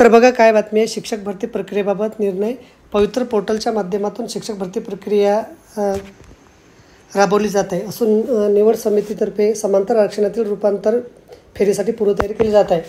तर बघा काय बातमी आहे. शिक्षक भरती प्रक्रियेबाबत निर्णय पवित्र पोर्टलच्या माध्यमातून शिक्षक भरती प्रक्रिया राबवली जात आहे. असून निवड समितीतर्फे समांतर आरक्षणातील रूपांतर फेरीसाठी पूर्वतयारी केली जात आहे.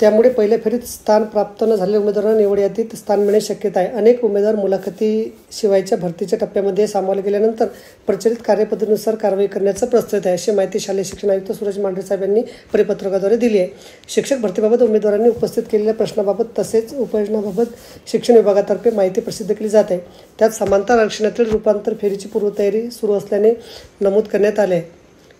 त्यामुळे पहिल्या फेरीत स्थान प्राप्त न झालेल्या उमेदवारांना निवड यादीत स्थान मिळणे शक्यता आहे. अनेक उमेदवार मुलाखतीशिवायच्या भरतीच्या टप्प्यामध्ये सामावले गेल्यानंतर प्रचलित कार्यपद्धतीनुसार कारवाई करण्याचं प्रस्तुत आहे अशी माहिती शालेय शिक्षण आयुक्त सूरज मांढरे साहेब यांनी परिपत्रकाद्वारे दिली आहे. शिक्षक भरतीबाबत उमेदवारांनी उपस्थित केलेल्या प्रश्नाबाबत तसेच उपयोजनाबाबत शिक्षण विभागातर्फे माहिती प्रसिद्ध केली जात. आहे त्यात समांतर आरक्षणातील रूपांतर फेरीची पूर्वतयारी सुरू असल्याने नमूद करण्यात आले आहे.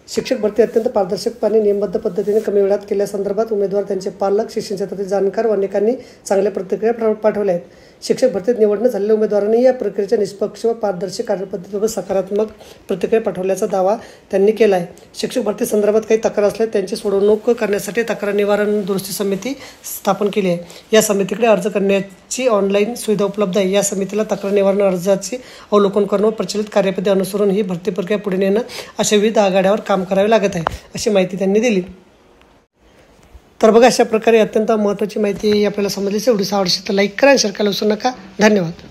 शिक्षक भरती अत्यंत पारदर्शकपणे नियमबद्ध पद्धतीने कमी वेळात केल्यासंदर्भात उमेदवार त्यांचे पालक शिक्षण क्षेत्रातील जाणकार व अनेकांनी चांगल्या प्रतिक्रिया पाठवल्या आहेत. शिक्षक भरतीत निवड न झालेल्या उमेदवारांनी या प्रक्रियेच्या निष्पक्ष व पारदर्शक कार्यपद्धतीबाबत सकारात्मक प्रतिक्रिया पाठवल्याचा दावा त्यांनी केला आहे. शिक्षक भरती संदर्भात काही तक्रार असल्यास त्यांची सोडवणूक करण्यासाठी तक्रार निवारण दुरुस्ती समिती स्थापन केली आहे. या समितीकडे अर्ज करण्याची ऑनलाईन सुविधा उपलब्ध आहे. या समितीला तक्रार निवारण अर्जाचे अवलोकन करणं व प्रचलित कार्यपद्धती अनुसरून ही भरती प्रक्रिया पुढे नेणं अशा विविध आघाड्यावर काम करावे लागत आहे अशी माहिती त्यांनी दिली. तर बघा अशा प्रकारे अत्यंत महत्त्वाची माहिती आपल्याला समजली. व्हिडिओ आवडशी तर लाईक करा आणि शेअर करायला विसरू नका. धन्यवाद.